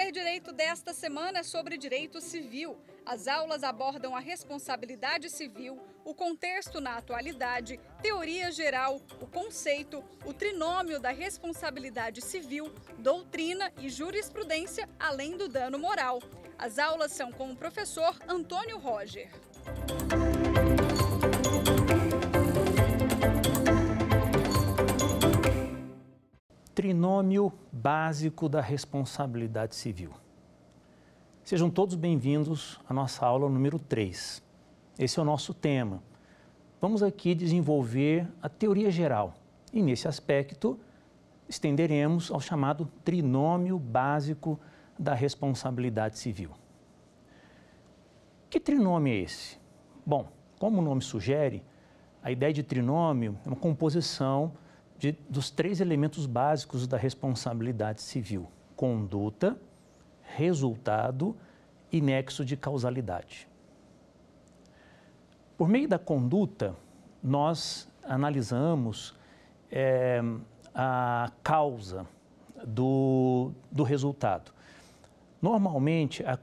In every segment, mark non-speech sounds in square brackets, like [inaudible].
Saber Direito desta semana é sobre direito civil. As aulas abordam a responsabilidade civil, o contexto na atualidade, teoria geral, o conceito, o trinômio da responsabilidade civil, doutrina e jurisprudência, além do dano moral. As aulas são com o professor Antônio Roger. Trinômio básico da responsabilidade civil. Sejam todos bem-vindos à nossa aula número 3. Esse é o nosso tema. Vamos aqui desenvolver a teoria geral e, nesse aspecto, estenderemos ao chamado trinômio básico da responsabilidade civil. Que trinômio é esse? Bom, como o nome sugere, a ideia de trinômio é uma composição de, dos três elementos básicos da responsabilidade civil: conduta, resultado e nexo de causalidade. Por meio da conduta, nós analisamos é, a causa do, do resultado. Normalmente, a,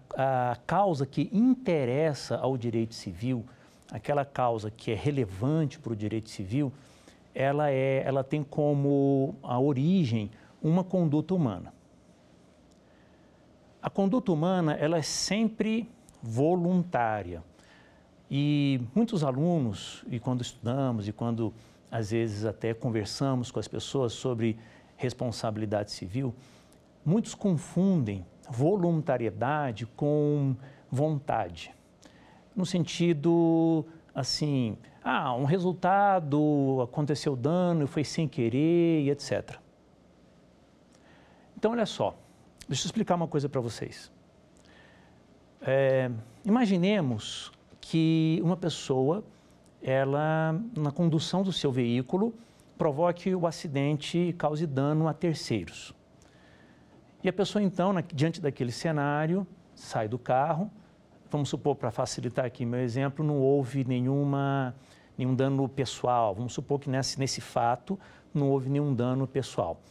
a causa que interessa ao direito civil, aquela causa que é relevante para o direito civil, ela, é, ela tem como a origem uma conduta humana. A conduta humana ela é sempre voluntária. E muitos alunos, e quando estudamos, e quando às vezes até conversamos com as pessoas sobre responsabilidade civil, muitos confundem voluntariedade com vontade. No sentido assim, ah, um resultado, aconteceu dano, foi sem querer e etc. Então, olha só, deixa eu explicar uma coisa para vocês. É, imaginemos que uma pessoa, ela, na condução do seu veículo, provoque o acidente e cause dano a terceiros. E a pessoa, então, na, diante daquele cenário, sai do carro, vamos supor, para facilitar aqui meu exemplo, não houve nenhuma nenhum dano pessoal. Vamos supor que nesse, nesse fato não houve nenhum dano pessoal.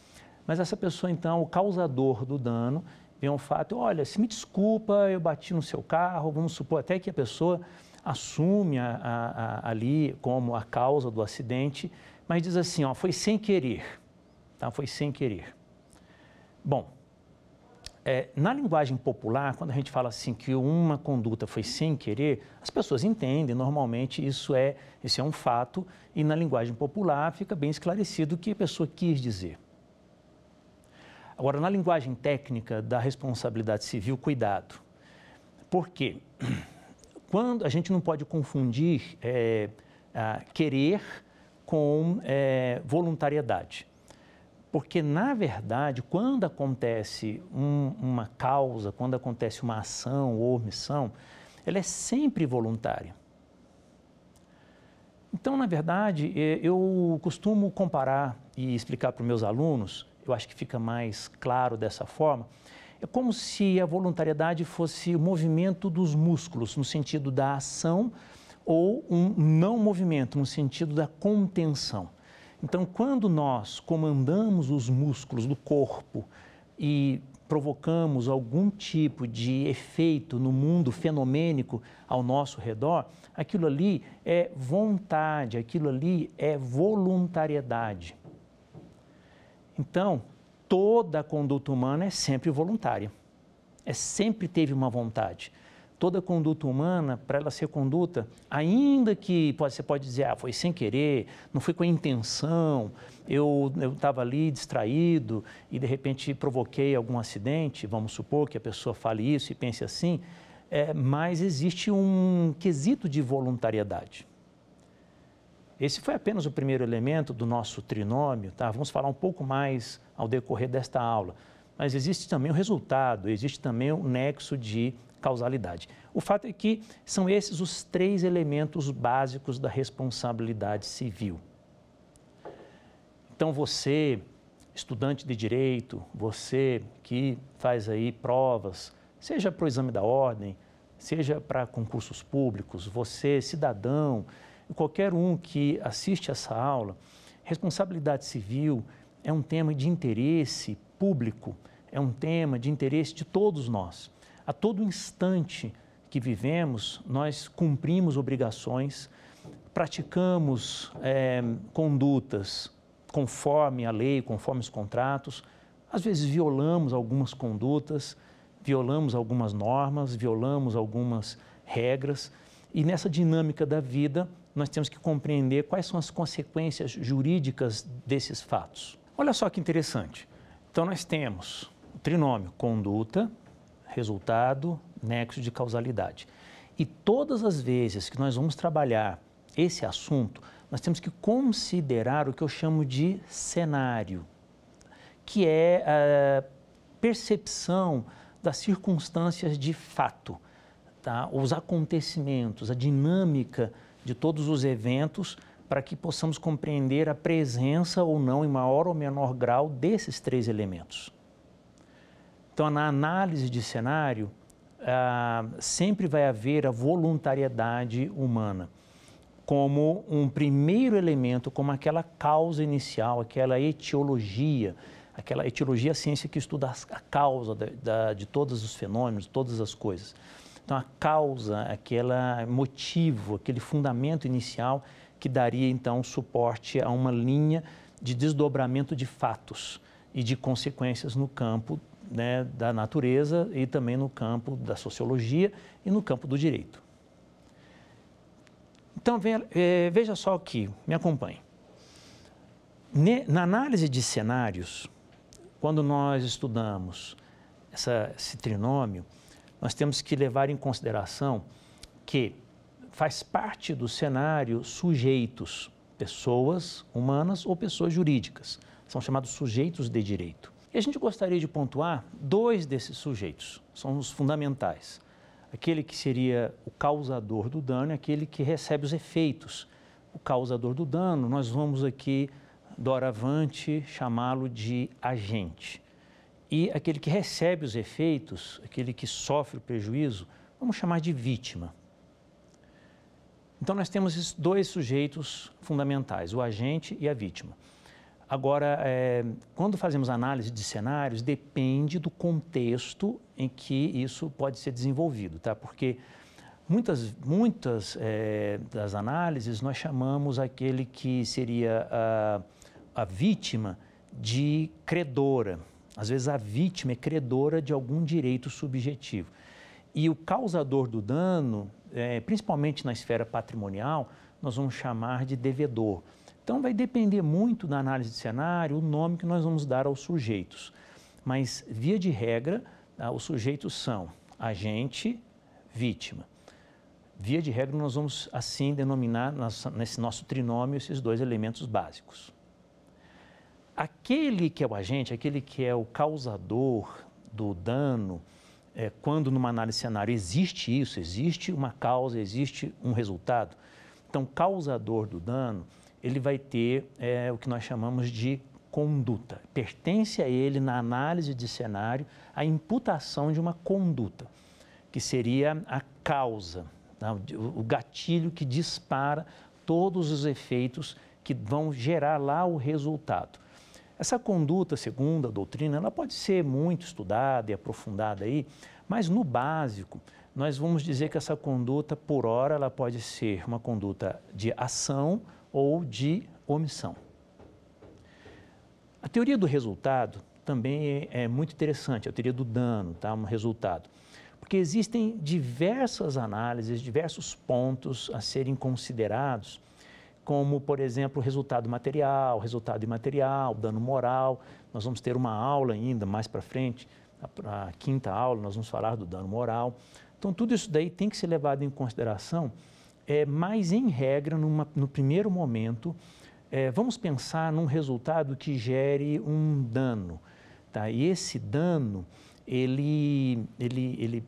Mas essa pessoa, então, o causador do dano, vê um fato, olha, se me desculpa, eu bati no seu carro, vamos supor até que a pessoa assume a, a, a, ali como a causa do acidente, mas diz assim, ó, foi sem querer, tá? Foi sem querer. Bom, é, na linguagem popular, quando a gente fala assim que uma conduta foi sem querer, as pessoas entendem, normalmente isso é, isso é um fato, e na linguagem popular fica bem esclarecido o que a pessoa quis dizer. Agora, na linguagem técnica da responsabilidade civil, cuidado. Por quê? [clears throat] Quando a gente não pode confundir é, querer com é, voluntariedade. Porque, na verdade, quando acontece um, uma causa, quando acontece uma ação ou omissão, ela é sempre voluntária. Então, na verdade, é, eu costumo comparar e explicar para os meus alunos, eu acho que fica mais claro dessa forma, é como se a voluntariedade fosse o movimento dos músculos, no sentido da ação, ou um não movimento, no sentido da contenção. Então, quando nós comandamos os músculos do corpo e provocamos algum tipo de efeito no mundo fenomênico ao nosso redor, aquilo ali é vontade, aquilo ali é voluntariedade. Então, toda a conduta humana é sempre voluntária, é sempre teve uma vontade toda conduta humana, para ela ser conduta, ainda que você pode dizer, ah, foi sem querer, não foi com a intenção, eu estava ali distraído e de repente provoquei algum acidente, vamos supor que a pessoa fale isso e pense assim, é, mas existe um quesito de voluntariedade. Esse foi apenas o primeiro elemento do nosso trinômio, tá? Vamos falar um pouco mais ao decorrer desta aula. Mas existe também o resultado, existe também o nexo de causalidade. O fato é que são esses os três elementos básicos da responsabilidade civil. Então você, estudante de direito, você que faz aí provas, seja para o exame da ordem, seja para concursos públicos, você, cidadão, qualquer um que assiste essa aula, responsabilidade civil é um tema de interesse público é um tema de interesse de todos nós. A todo instante que vivemos, nós cumprimos obrigações, praticamos é, condutas conforme a lei, conforme os contratos, às vezes violamos algumas condutas, violamos algumas normas, violamos algumas regras, e nessa dinâmica da vida, nós temos que compreender quais são as consequências jurídicas desses fatos. Olha só que interessante. Então, nós temos o trinômio conduta, resultado, nexo de causalidade. E todas as vezes que nós vamos trabalhar esse assunto, nós temos que considerar o que eu chamo de cenário, que é a percepção das circunstâncias de fato, tá? os acontecimentos, a dinâmica de todos os eventos para que possamos compreender a presença ou não, em maior ou menor grau, desses três elementos. Então, na análise de cenário, ah, sempre vai haver a voluntariedade humana como um primeiro elemento, como aquela causa inicial, aquela etiologia, aquela etiologia, a ciência que estuda a causa da, da, de todos os fenômenos, todas as coisas. Então, a causa, aquele motivo, aquele fundamento inicial que daria, então, suporte a uma linha de desdobramento de fatos e de consequências no campo né, da natureza e também no campo da sociologia e no campo do direito. Então, é, veja só aqui, me acompanhe. Na análise de cenários, quando nós estudamos essa, esse trinômio, nós temos que levar em consideração que faz parte do cenário sujeitos, pessoas humanas ou pessoas jurídicas. São chamados sujeitos de direito. E a gente gostaria de pontuar dois desses sujeitos, são os fundamentais aquele que seria o causador do dano e aquele que recebe os efeitos. O causador do dano, nós vamos aqui, doravante, chamá-lo de agente. E aquele que recebe os efeitos, aquele que sofre o prejuízo, vamos chamar de vítima. Então, nós temos esses dois sujeitos fundamentais, o agente e a vítima. Agora, é, quando fazemos análise de cenários, depende do contexto em que isso pode ser desenvolvido, tá? Porque muitas, muitas é, das análises nós chamamos aquele que seria a, a vítima de credora. Às vezes a vítima é credora de algum direito subjetivo. E o causador do dano, é, principalmente na esfera patrimonial, nós vamos chamar de devedor. Então, vai depender muito da análise de cenário, o nome que nós vamos dar aos sujeitos. Mas, via de regra, tá, os sujeitos são agente, vítima. Via de regra, nós vamos assim denominar nesse nosso trinômio esses dois elementos básicos. Aquele que é o agente, aquele que é o causador do dano, é, quando numa análise de cenário existe isso, existe uma causa, existe um resultado. Então, causador do dano ele vai ter é, o que nós chamamos de conduta. Pertence a ele, na análise de cenário, a imputação de uma conduta, que seria a causa, tá? o gatilho que dispara todos os efeitos que vão gerar lá o resultado. Essa conduta, segundo a doutrina, ela pode ser muito estudada e aprofundada aí, mas no básico, nós vamos dizer que essa conduta, por hora, ela pode ser uma conduta de ação ou de omissão. A teoria do resultado também é, é muito interessante, a teoria do dano, tá? um resultado. Porque existem diversas análises, diversos pontos a serem considerados, como, por exemplo, resultado material, resultado imaterial, dano moral. Nós vamos ter uma aula ainda mais para frente, a quinta aula, nós vamos falar do dano moral. Então, tudo isso daí tem que ser levado em consideração é, mas, em regra, numa, no primeiro momento, é, vamos pensar num resultado que gere um dano. Tá? E esse dano, ele, ele, ele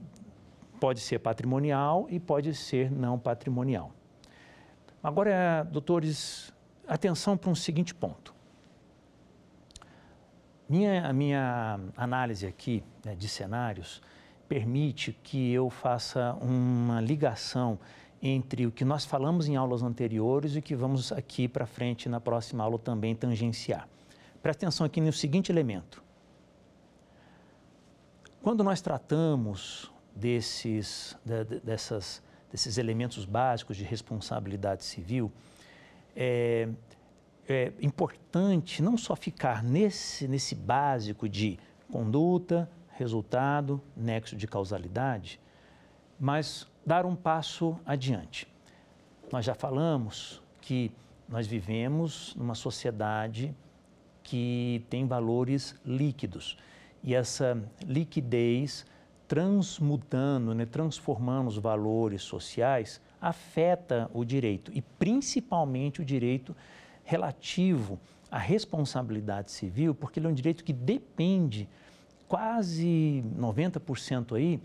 pode ser patrimonial e pode ser não patrimonial. Agora, doutores, atenção para um seguinte ponto. Minha, a minha análise aqui né, de cenários permite que eu faça uma ligação entre o que nós falamos em aulas anteriores e o que vamos aqui para frente na próxima aula também tangenciar. Presta atenção aqui no seguinte elemento. Quando nós tratamos desses, dessas, desses elementos básicos de responsabilidade civil, é, é importante não só ficar nesse, nesse básico de conduta, resultado, nexo de causalidade, mas dar um passo adiante. Nós já falamos que nós vivemos numa sociedade que tem valores líquidos e essa liquidez transmutando, né, transformando os valores sociais, afeta o direito e principalmente o direito relativo à responsabilidade civil, porque ele é um direito que depende quase 90% aí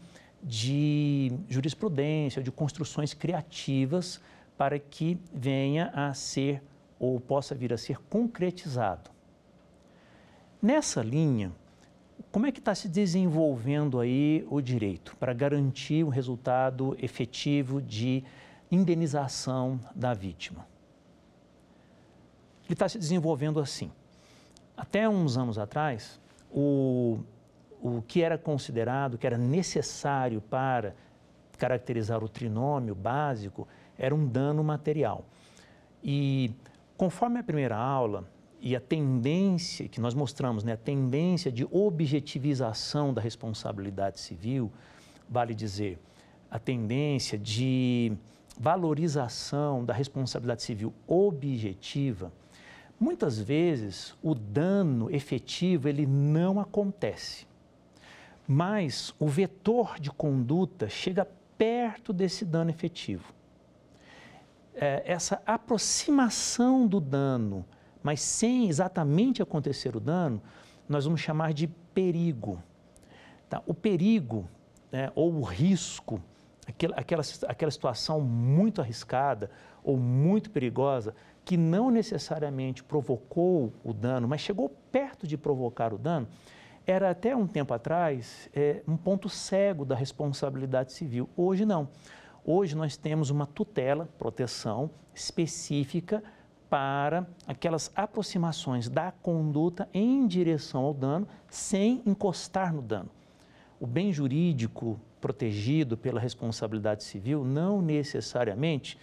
de jurisprudência, de construções criativas para que venha a ser ou possa vir a ser concretizado. Nessa linha, como é que está se desenvolvendo aí o direito para garantir um resultado efetivo de indenização da vítima? Ele está se desenvolvendo assim. Até uns anos atrás, o, o que era considerado, que era necessário para caracterizar o trinômio básico, era um dano material. E conforme a primeira aula e a tendência que nós mostramos, né, a tendência de objetivização da responsabilidade civil, vale dizer, a tendência de valorização da responsabilidade civil objetiva, muitas vezes o dano efetivo ele não acontece. Mas o vetor de conduta chega perto desse dano efetivo é, essa aproximação do dano, mas sem exatamente acontecer o dano, nós vamos chamar de perigo. Tá? O perigo né, ou o risco, aquela, aquela, aquela situação muito arriscada ou muito perigosa, que não necessariamente provocou o dano, mas chegou perto de provocar o dano, era até um tempo atrás é, um ponto cego da responsabilidade civil. Hoje não. Hoje nós temos uma tutela, proteção específica para aquelas aproximações da conduta em direção ao dano sem encostar no dano. O bem jurídico protegido pela responsabilidade civil não necessariamente,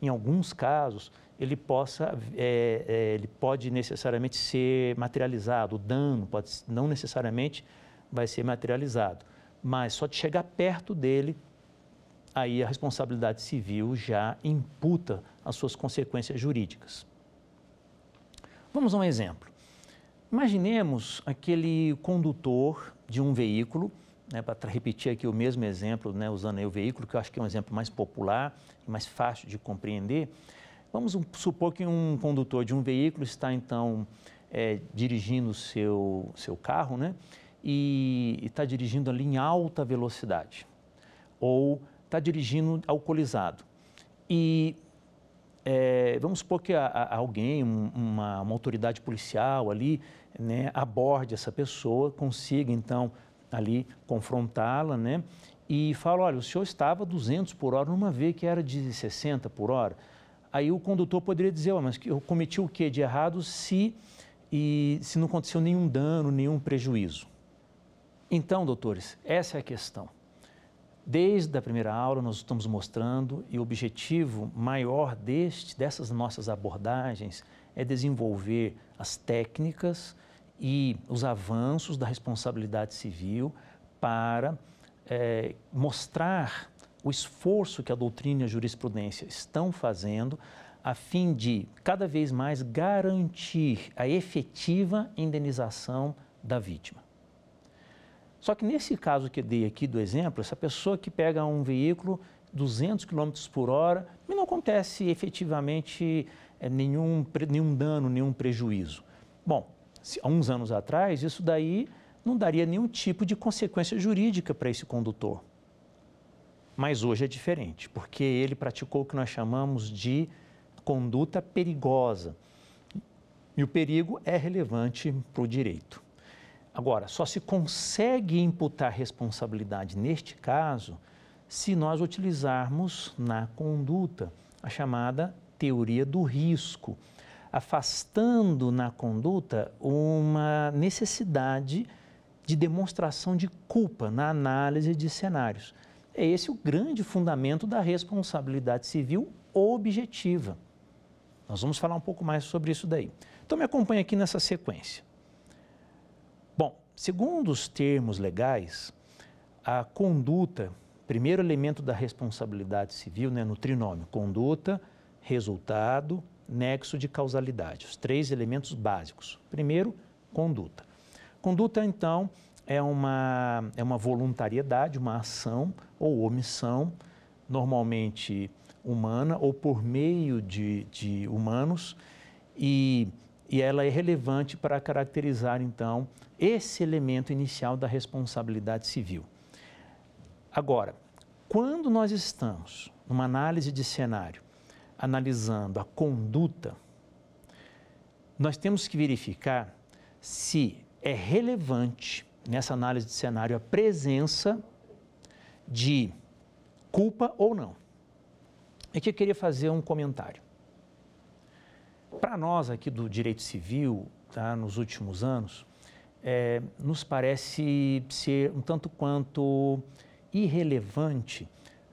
em alguns casos, ele possa, é, é, ele pode necessariamente ser materializado, o dano pode, não necessariamente vai ser materializado, mas só de chegar perto dele aí a responsabilidade civil já imputa as suas consequências jurídicas. Vamos a um exemplo. Imaginemos aquele condutor de um veículo, né, para repetir aqui o mesmo exemplo, né, usando o veículo, que eu acho que é um exemplo mais popular e mais fácil de compreender. Vamos supor que um condutor de um veículo está então é, dirigindo o seu, seu carro né, e está dirigindo ali em alta velocidade. Ou está dirigindo alcoolizado. E é, vamos supor que a, a alguém, uma, uma, autoridade policial ali, né, aborde essa pessoa, consiga então ali confrontá-la, né, e fala, olha, o senhor estava 200 por hora numa vez que era de 60 por hora. Aí o condutor poderia dizer, oh, mas eu cometi o que de errado se, e, se não aconteceu nenhum dano, nenhum prejuízo? Então, doutores, essa é a questão. Desde a primeira aula, nós estamos mostrando, e o objetivo maior deste, dessas nossas abordagens é desenvolver as técnicas e os avanços da responsabilidade civil para é, mostrar o esforço que a doutrina e a jurisprudência estão fazendo a fim de cada vez mais garantir a efetiva indenização da vítima. Só que nesse caso que eu dei aqui do exemplo, essa pessoa que pega um veículo 200 km por hora não acontece efetivamente é, nenhum, nenhum dano, nenhum prejuízo. Bom, há uns anos atrás, isso daí não daria nenhum tipo de consequência jurídica para esse condutor. Mas hoje é diferente, porque ele praticou o que nós chamamos de conduta perigosa. E o perigo é relevante para o direito. Agora, só se consegue imputar responsabilidade neste caso se nós utilizarmos na conduta a chamada teoria do risco, afastando na conduta uma necessidade de demonstração de culpa na análise de cenários. É esse o grande fundamento da responsabilidade civil objetiva. Nós vamos falar um pouco mais sobre isso daí. Então me acompanhe aqui nessa sequência. Bom, segundo os termos legais, a conduta, primeiro elemento da responsabilidade civil, né, no trinômio, conduta, resultado, nexo de causalidade, os três elementos básicos. Primeiro, conduta. Conduta, então, é uma, é uma voluntariedade, uma ação ou omissão, normalmente humana ou por meio de, de humanos, e, e ela é relevante para caracterizar, então, esse elemento inicial da responsabilidade civil. Agora, quando nós estamos numa análise de cenário, analisando a conduta, nós temos que verificar se é relevante nessa análise de cenário a presença de culpa ou não. Aqui eu queria fazer um comentário. Para nós aqui do direito civil, tá, nos últimos anos, é, nos parece ser um tanto quanto irrelevante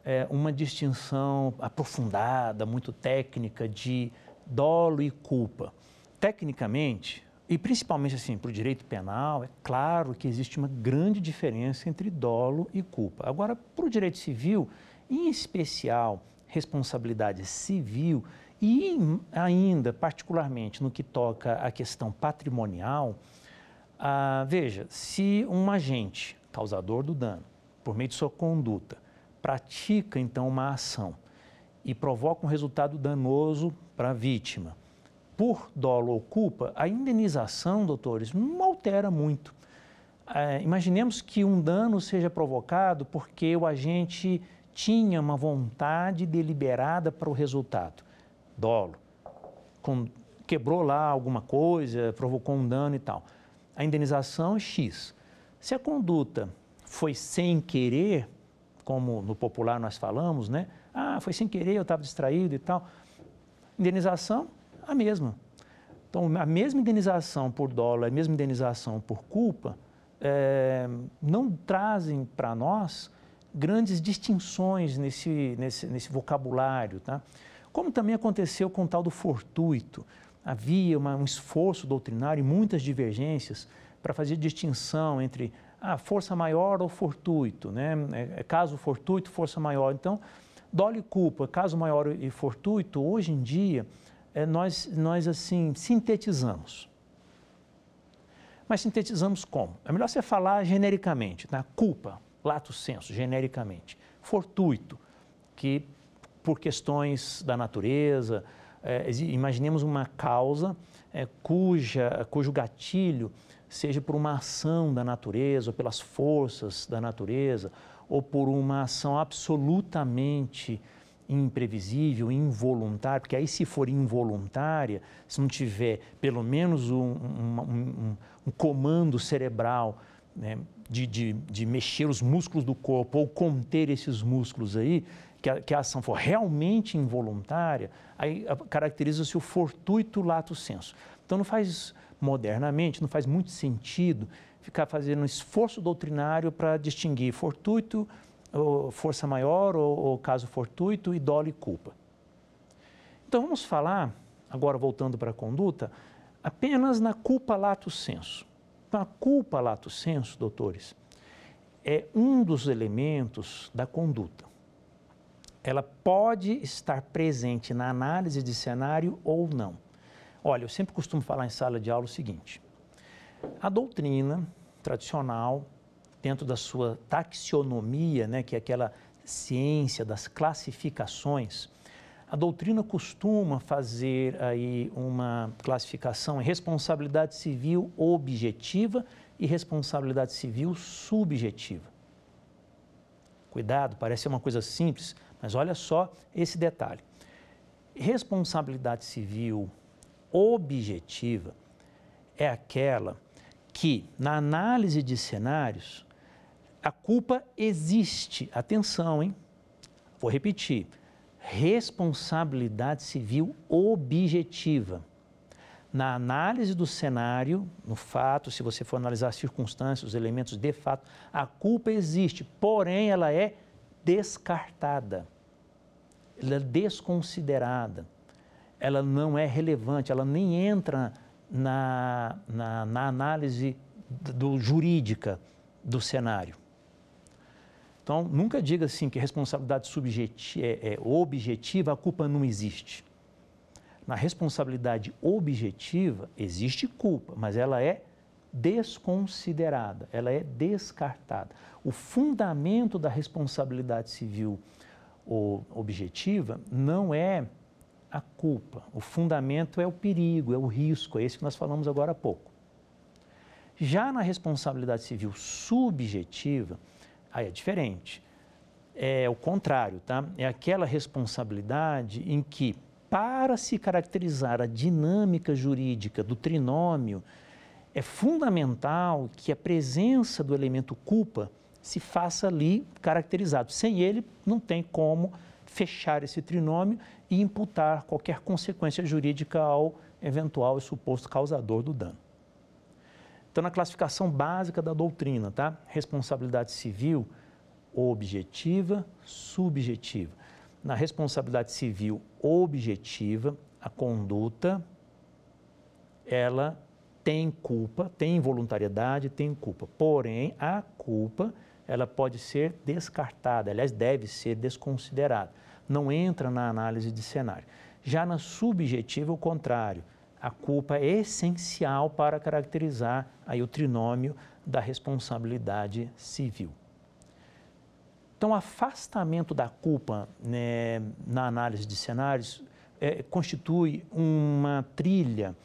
é, uma distinção aprofundada, muito técnica de dolo e culpa. Tecnicamente, e principalmente assim, para o direito penal, é claro que existe uma grande diferença entre dolo e culpa. Agora, para o direito civil, em especial responsabilidade civil e ainda, particularmente, no que toca à questão patrimonial, ah, veja, se um agente causador do dano, por meio de sua conduta, pratica então uma ação e provoca um resultado danoso para a vítima, por dolo ou culpa, a indenização, doutores, não altera muito. É, imaginemos que um dano seja provocado porque o agente tinha uma vontade deliberada para o resultado. Dolo. Com, quebrou lá alguma coisa, provocou um dano e tal. A indenização é X. Se a conduta foi sem querer, como no popular nós falamos, né? Ah, foi sem querer, eu estava distraído e tal. Indenização a mesma. Então, a mesma indenização por dólar, a mesma indenização por culpa, é, não trazem para nós grandes distinções nesse, nesse, nesse vocabulário. Tá? Como também aconteceu com o tal do fortuito. Havia uma, um esforço doutrinário e muitas divergências para fazer distinção entre ah, força maior ou fortuito, né? É, é caso fortuito, força maior. Então, dolo e culpa, caso maior e fortuito, hoje em dia, é, nós, nós assim sintetizamos. Mas sintetizamos como? É melhor você falar genericamente, tá? Culpa, lato senso, genericamente. Fortuito, que por questões da natureza, é, imaginemos uma causa é, cuja, cujo gatilho seja por uma ação da natureza, ou pelas forças da natureza, ou por uma ação absolutamente imprevisível, involuntária, porque aí se for involuntária, se não tiver pelo menos um, um, um, um comando cerebral né, de, de, de, mexer os músculos do corpo ou conter esses músculos aí, que a, que a ação for realmente involuntária, aí caracteriza-se o fortuito lato senso. Então não faz modernamente, não faz muito sentido ficar fazendo um esforço doutrinário para distinguir fortuito força maior, ou, ou caso fortuito, e dolo e culpa. Então vamos falar, agora voltando para a conduta, apenas na culpa lato senso. Então, a culpa lato senso, doutores, é um dos elementos da conduta. Ela pode estar presente na análise de cenário ou não. Olha, eu sempre costumo falar em sala de aula o seguinte: a doutrina tradicional dentro da sua taxonomia, né, que é aquela ciência das classificações, a doutrina costuma fazer aí uma classificação em responsabilidade civil objetiva e responsabilidade civil subjetiva. Cuidado, parece uma coisa simples, mas olha só esse detalhe. Responsabilidade civil objetiva é aquela que, na análise de cenários, a culpa existe. Atenção, hein? Vou repetir. Responsabilidade civil objetiva. na análise do cenário, no fato, se você for analisar as circunstâncias, os elementos de fato, a culpa existe, porém ela é descartada, ela é desconsiderada, ela não é relevante, ela nem entra na, na, na análise do, jurídica do cenário. Então, nunca diga assim que responsabilidade subjetiva, é, é, objetiva, a culpa não existe. Na responsabilidade objetiva, existe culpa, mas ela é desconsiderada, ela é descartada. O fundamento da responsabilidade civil objetiva não é a culpa, o fundamento é o perigo, é o risco, é esse que nós falamos agora há pouco. Já na responsabilidade civil subjetiva, aí é diferente. É o contrário, tá? É aquela responsabilidade em que para se caracterizar a dinâmica jurídica do trinômio, é fundamental que a presença do elemento culpa se faça ali caracterizado. Sem ele, não tem como fechar esse trinômio e imputar qualquer consequência jurídica ao eventual e suposto causador do dano. Então, na classificação básica da doutrina, tá? Responsabilidade civil objetiva, subjetiva na responsabilidade civil objetiva, a conduta, ela tem culpa, tem voluntariedade, tem culpa. Porém, a culpa, ela pode ser descartada, aliás, deve ser desconsiderada. Não entra na análise de cenário. Já na subjetiva, o contrário. A culpa é essencial para caracterizar aí o trinômio da responsabilidade civil. Então, afastamento da culpa né, na análise de cenários é, constitui uma trilha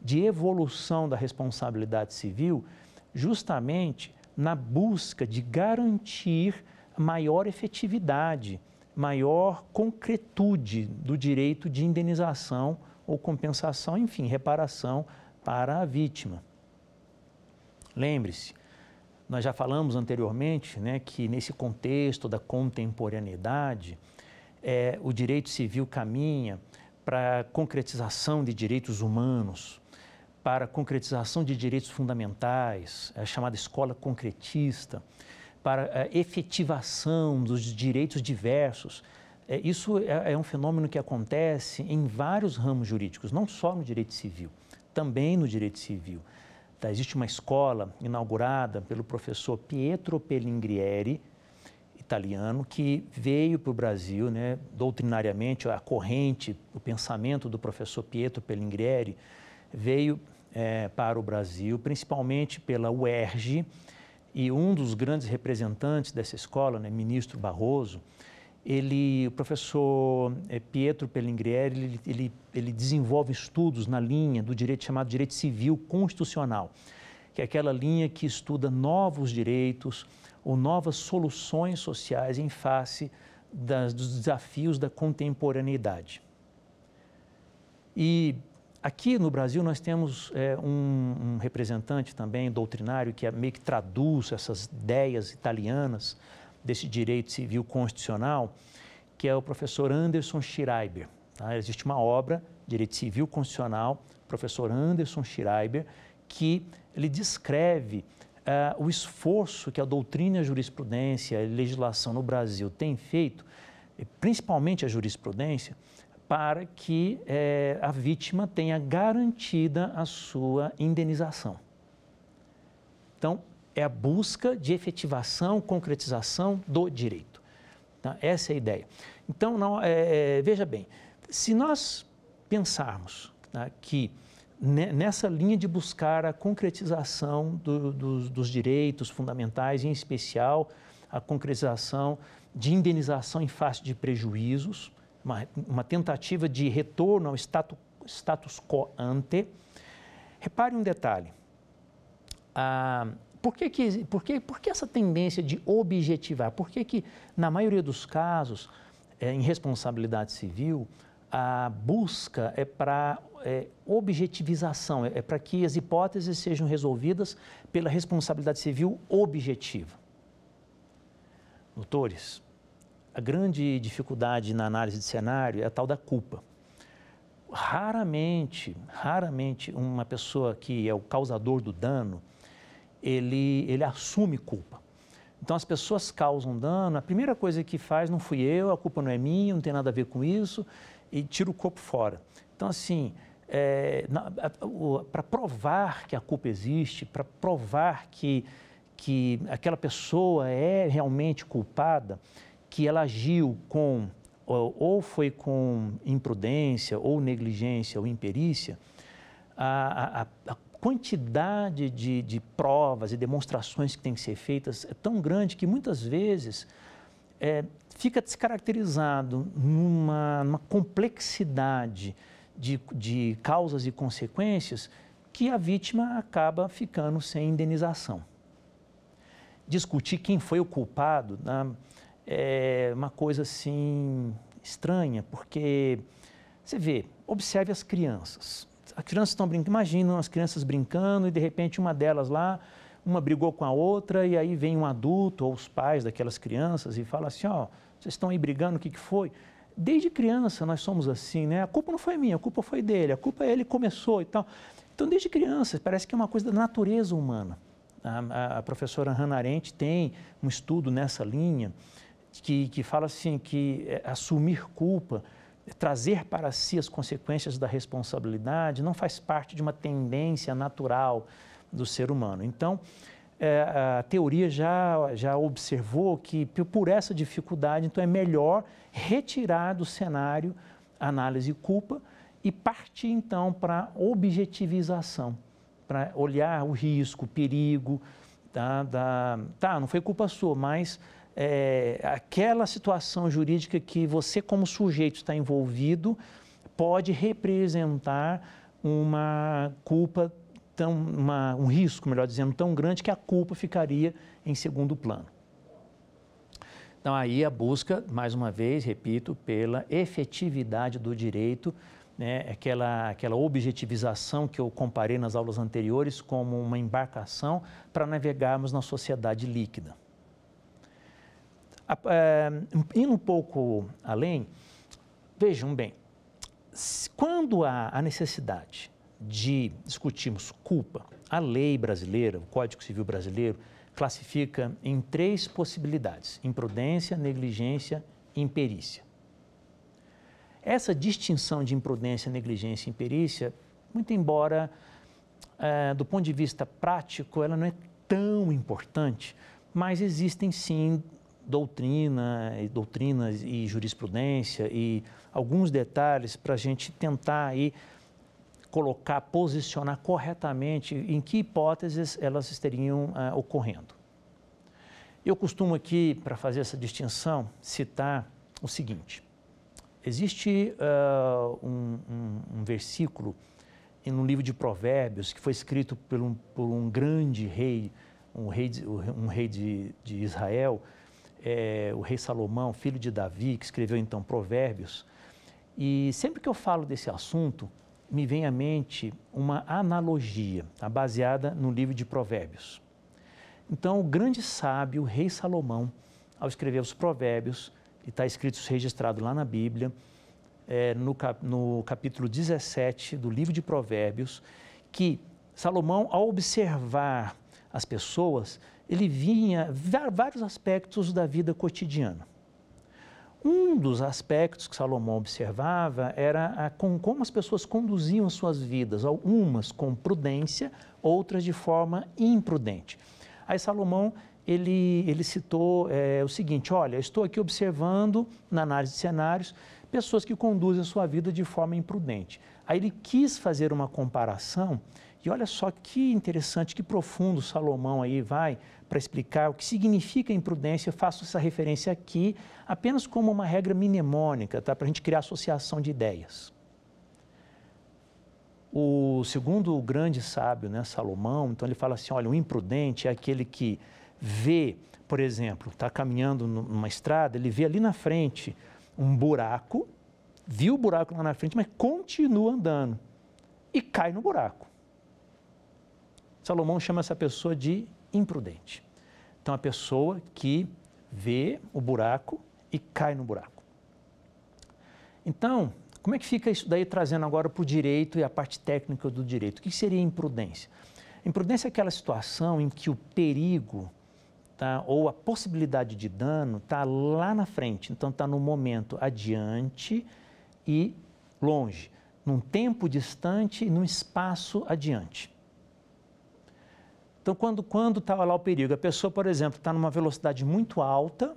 de evolução da responsabilidade civil, justamente na busca de garantir maior efetividade, maior concretude do direito de indenização ou compensação, enfim, reparação para a vítima. Lembre-se, nós já falamos anteriormente né, que nesse contexto da contemporaneidade, é, o direito civil caminha para a concretização de direitos humanos, para concretização de direitos fundamentais, a chamada escola concretista, para a efetivação dos direitos diversos. É, isso é, é um fenômeno que acontece em vários ramos jurídicos, não só no direito civil, também no direito civil. Tá, existe uma escola inaugurada pelo professor Pietro Pellingrieri, italiano, que veio para o Brasil, né, doutrinariamente, a corrente, o pensamento do professor Pietro Pellingrieri veio é, para o Brasil, principalmente pela UERJ, e um dos grandes representantes dessa escola, né, ministro Barroso, ele, o professor eh, Pietro Pellingrieri, ele, ele, ele, desenvolve estudos na linha do direito chamado direito civil constitucional, que é aquela linha que estuda novos direitos ou novas soluções sociais em face das, dos desafios da contemporaneidade. E aqui no Brasil nós temos é, um, um representante também doutrinário que é, meio que traduz essas ideias italianas desse direito civil constitucional, que é o professor Anderson Schreiber. Tá? Existe uma obra, Direito Civil Constitucional, professor Anderson Schreiber, que ele descreve uh, o esforço que a doutrina, a jurisprudência, a legislação no Brasil tem feito, principalmente a jurisprudência, para que eh, a vítima tenha garantida a sua indenização. Então, é a busca de efetivação, concretização do direito. Tá? Essa é a ideia. Então, não, é, é veja bem, se nós pensarmos tá, que nessa linha de buscar a concretização do, do, dos direitos fundamentais, em especial a concretização de indenização em face de prejuízos, uma, uma tentativa de retorno ao status, status quo ante. Repare um detalhe. Ah, por que, que, por, que, por que essa tendência de objetivar? Por que, que na maioria dos casos, é, em responsabilidade civil, a busca é para é, objetivização, é, é para que as hipóteses sejam resolvidas pela responsabilidade civil objetiva. Doutores, a grande dificuldade na análise de cenário é a tal da culpa. raramente, raramente uma pessoa que é o causador do dano, ele, ele assume culpa. Então as pessoas causam dano, a primeira coisa que faz não fui eu, a culpa não é minha, não tem nada a ver com isso, e tira o corpo fora. Então assim, é, para provar que a culpa existe, para provar que, que aquela pessoa é realmente culpada, que ela agiu com ou foi com imprudência, ou negligência, ou imperícia, a, a, a quantidade de, de, provas e demonstrações que têm que ser feitas é tão grande que muitas vezes é, fica descaracterizado numa, numa complexidade de, de, causas e consequências que a vítima acaba ficando sem indenização. Discutir quem foi o culpado, né? É uma coisa assim estranha, porque você vê, observe as crianças. As crianças estão brincando, imaginam as crianças brincando e de repente uma delas lá, uma brigou com a outra e aí vem um adulto ou os pais daquelas crianças e fala assim, ó, oh, vocês estão aí brigando, o que, que foi? Desde criança nós somos assim, né? A culpa não foi minha, a culpa foi dele, a culpa é ele começou e tal. Então, desde criança, parece que é uma coisa da natureza humana. A, a, a professora Hannah Arendt tem um estudo nessa linha, que, que fala assim que é, assumir culpa, trazer para si as consequências da responsabilidade não faz parte de uma tendência natural do ser humano. Então, é, a teoria já, já observou que por essa dificuldade, então é melhor retirar do cenário análise culpa e partir então para objetivização, para olhar o risco, o perigo, tá, da, tá, não foi culpa sua, mas é, aquela situação jurídica que você, como sujeito, está envolvido, pode representar uma culpa, tão, uma, um risco, melhor dizendo, tão grande que a culpa ficaria em segundo plano. Então, aí a busca, mais uma vez, repito, pela efetividade do direito, né, aquela, aquela objetivização que eu comparei nas aulas anteriores como uma embarcação para navegarmos na sociedade líquida. É, indo um pouco além, vejam bem, quando há a necessidade de discutirmos culpa, a lei brasileira, o Código Civil brasileiro, classifica em três possibilidades: imprudência, negligência e imperícia. Essa distinção de imprudência, negligência e imperícia, muito embora é, do ponto de vista prático ela não é tão importante, mas existem sim doutrina, doutrinas e jurisprudência e alguns detalhes para a gente tentar aí colocar, posicionar corretamente em que hipóteses elas estariam uh, ocorrendo. Eu costumo aqui, para fazer essa distinção, citar o seguinte. Existe uh, um, um, um, versículo no livro de Provérbios que foi escrito por um, por um grande rei, um rei de, um rei de, de Israel, é, o rei Salomão, filho de Davi, que escreveu então Provérbios. E sempre que eu falo desse assunto, me vem à mente uma analogia tá, baseada no livro de Provérbios. Então, o grande sábio, o rei Salomão, ao escrever os Provérbios, e está escrito registrado lá na Bíblia, é, no, cap, no capítulo 17 do livro de Provérbios, que Salomão, ao observar as pessoas, ele vinha vários aspectos da vida cotidiana. Um dos aspectos que Salomão observava era a, com, como as pessoas conduziam suas vidas, algumas com prudência, outras de forma imprudente. Aí Salomão ele, ele citou é, o seguinte: olha, estou aqui observando na análise de cenários pessoas que conduzem a sua vida de forma imprudente. Aí ele quis fazer uma comparação e olha só que interessante, que profundo Salomão aí vai para explicar o que significa imprudência, eu faço essa referência aqui apenas como uma regra mnemônica, tá? para a gente criar associação de ideias. O segundo grande sábio, né, Salomão, então ele fala assim, olha, o imprudente é aquele que vê, por exemplo, está caminhando numa estrada, ele vê ali na frente um buraco, viu o buraco lá na frente, mas continua andando e cai no buraco. Salomão chama essa pessoa de imprudente. Então, a pessoa que vê o buraco e cai no buraco. Então, Como é que fica isso daí trazendo agora para o direito e a parte técnica do direito? O que seria imprudência? Imprudência é aquela situação em que o perigo tá, ou a possibilidade de dano está lá na frente, então está no momento adiante e longe, num tempo distante e num espaço adiante. Então, quando quando estava lá o perigo, a pessoa, por exemplo, está numa velocidade muito alta,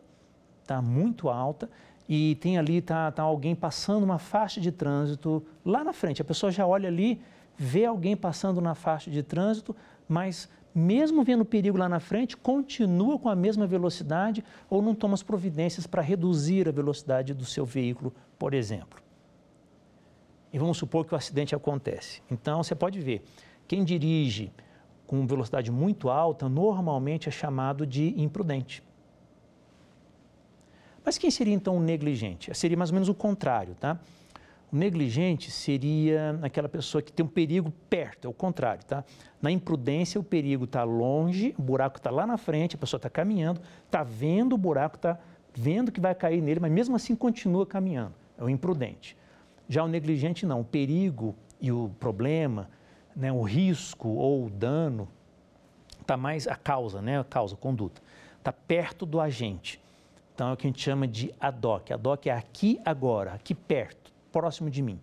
está muito alta, e tem ali, tá, tá alguém passando uma faixa de trânsito lá na frente. A pessoa já olha ali, vê alguém passando na faixa de trânsito, mas mesmo vendo o perigo lá na frente, continua com a mesma velocidade ou não toma as providências para reduzir a velocidade do seu veículo, por exemplo. E vamos supor que o acidente acontece. Então, você pode ver, quem dirige com velocidade muito alta, normalmente é chamado de imprudente. Mas quem seria então o negligente? Seria mais ou menos o contrário, tá? O negligente seria aquela pessoa que tem um perigo perto, é o contrário, tá? Na imprudência, o perigo está longe, o buraco está lá na frente, a pessoa está caminhando, está vendo o buraco, está vendo que vai cair nele, mas mesmo assim continua caminhando. É o imprudente. Já o negligente não, o perigo e o problema, né, o risco ou o dano, está mais a causa, né, a causa, a conduta, está perto do agente. Então é o que a gente chama de ad hoc. Ad hoc é aqui agora, aqui perto, próximo de mim.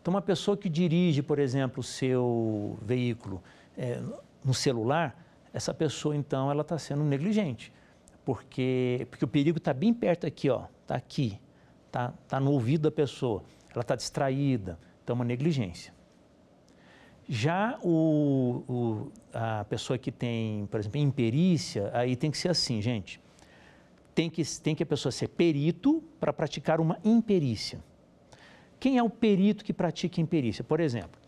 Então uma pessoa que dirige, por exemplo, o seu veículo é, no celular, essa pessoa então ela está sendo negligente, porque porque o perigo está bem perto aqui, ó, está aqui, está tá no ouvido da pessoa, ela está distraída, então é uma negligência. Já o, o, a pessoa que tem, por exemplo, imperícia, aí tem que ser assim, gente. Tem que, tem que a pessoa ser perito para praticar uma imperícia. Quem é o perito que pratica imperícia? Por exemplo,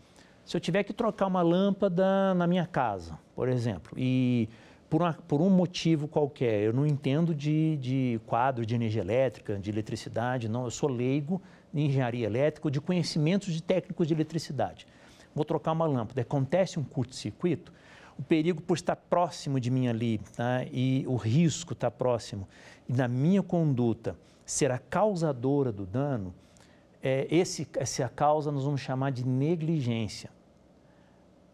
se eu tiver que trocar uma lâmpada na minha casa, por exemplo, e por, uma, por um motivo qualquer, eu não entendo de, de quadro de energia elétrica, de eletricidade, não, eu sou leigo em engenharia elétrica, de conhecimentos de técnicos de eletricidade vou trocar uma lâmpada, acontece um curto-circuito, o perigo por estar próximo de mim ali tá? e o risco estar próximo e na minha conduta ser a causadora do dano, é, esse, essa causa nós vamos chamar de negligência.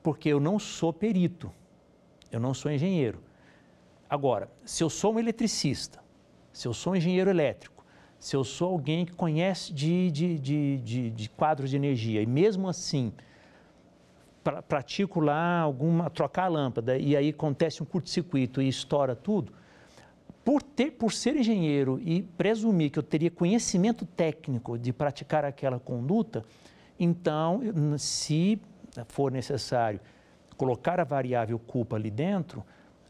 Porque eu não sou perito, eu não sou engenheiro. Agora, se eu sou um eletricista, se eu sou um engenheiro elétrico, se eu sou alguém que conhece de, de, de, de, de quadros de energia e mesmo assim pra, pratico lá alguma, trocar a lâmpada e aí acontece um curto-circuito e estoura tudo, por, ter, por ser engenheiro e presumir que eu teria conhecimento técnico de praticar aquela conduta, então, se for necessário colocar a variável culpa ali dentro,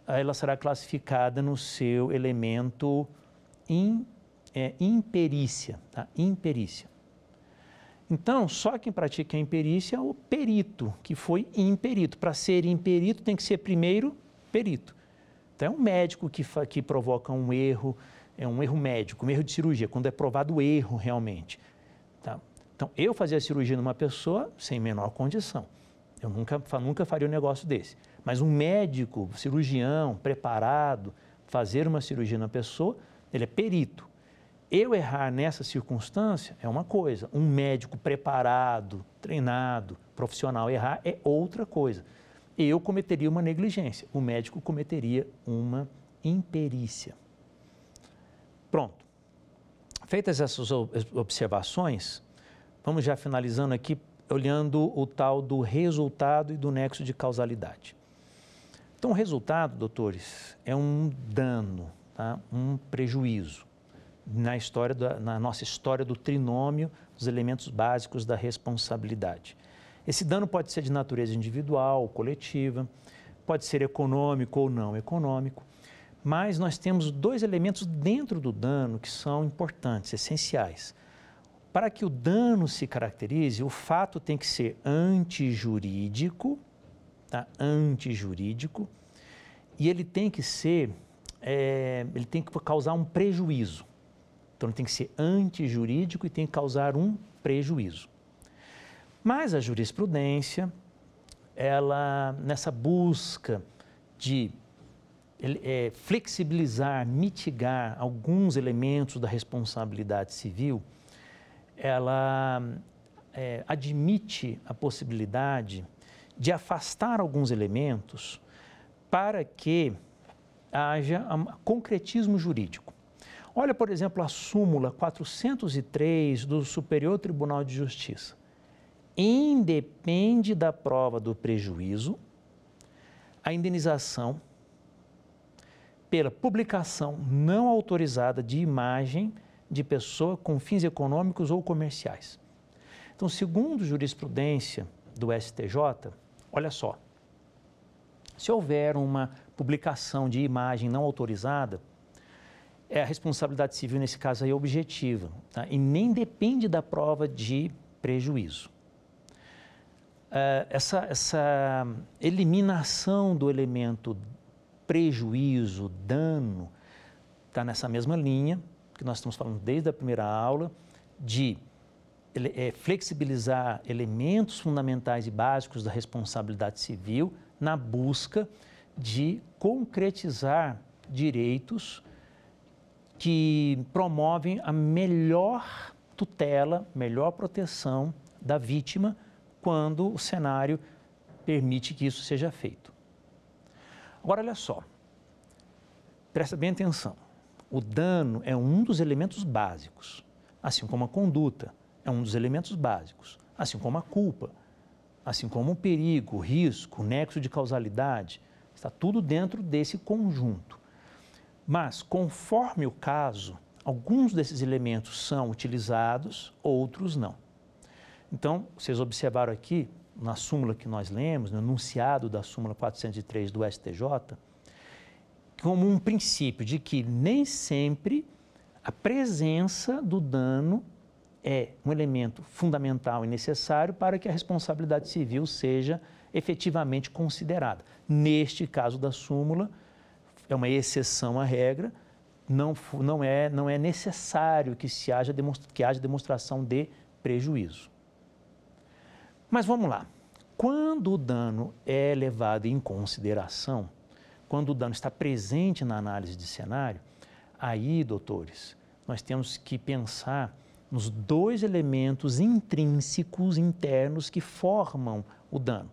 ela será classificada no seu elemento in, é, imperícia, tá? imperícia. Então, só quem pratica a imperícia é o perito, que foi imperito. Para ser imperito, tem que ser primeiro perito. Então, é um médico que, que provoca um erro, é um erro médico, um erro de cirurgia, quando é provado o erro realmente. Tá? Então, eu fazia cirurgia numa pessoa sem menor condição. Eu nunca, nunca faria um negócio desse. Mas um médico, cirurgião, preparado, fazer uma cirurgia na pessoa, ele é perito. Eu errar nessa circunstância é uma coisa, um médico preparado, treinado, profissional errar é outra coisa. Eu cometeria uma negligência, o médico cometeria uma imperícia. Pronto. Feitas essas observações, vamos já finalizando aqui, olhando o tal do resultado e do nexo de causalidade. Então, o resultado, doutores, é um dano, tá? um prejuízo na, história da, na nossa história do trinômio dos elementos básicos da responsabilidade. Esse dano pode ser de natureza individual, coletiva, pode ser econômico ou não econômico, mas nós temos dois elementos dentro do dano que são importantes, essenciais. Para que o dano se caracterize, o fato tem que ser antijurídico, tá? antijurídico, e ele tem que ser, é, ele tem que causar um prejuízo. Então, tem que ser antijurídico e tem que causar um prejuízo. Mas a jurisprudência, ela, nessa busca de é, flexibilizar, mitigar alguns elementos da responsabilidade civil, ela é, admite a possibilidade de afastar alguns elementos para que haja concretismo jurídico. Olha, por exemplo, a súmula 403 do Superior Tribunal de Justiça. Independe da prova do prejuízo, a indenização pela publicação não autorizada de imagem de pessoa com fins econômicos ou comerciais. Então, segundo jurisprudência do STJ, olha só, se houver uma publicação de imagem não autorizada, é a responsabilidade civil nesse caso aí é objetiva tá? e nem depende da prova de prejuízo. Uh, essa, essa eliminação do elemento prejuízo, dano, está nessa mesma linha que nós estamos falando desde a primeira aula, de é, flexibilizar elementos fundamentais e básicos da responsabilidade civil na busca de concretizar direitos que promovem a melhor tutela, melhor proteção da vítima quando o cenário permite que isso seja feito. Agora, olha só, presta bem atenção. O dano é um dos elementos básicos, assim como a conduta é um dos elementos básicos, assim como a culpa, assim como o perigo, o risco, o nexo de causalidade, está tudo dentro desse conjunto. Mas, conforme o caso, alguns desses elementos são utilizados, outros não. Então, vocês observaram aqui, na súmula que nós lemos, no enunciado da súmula 403 do STJ, como um princípio de que nem sempre a presença do dano é um elemento fundamental e necessário para que a responsabilidade civil seja efetivamente considerada. Neste caso da súmula, é uma exceção à regra, não, não, é, não é necessário que, se haja, que haja demonstração de prejuízo. Mas vamos lá. Quando o dano é levado em consideração, quando o dano está presente na análise de cenário, aí, doutores, nós temos que pensar nos dois elementos intrínsecos internos que formam o dano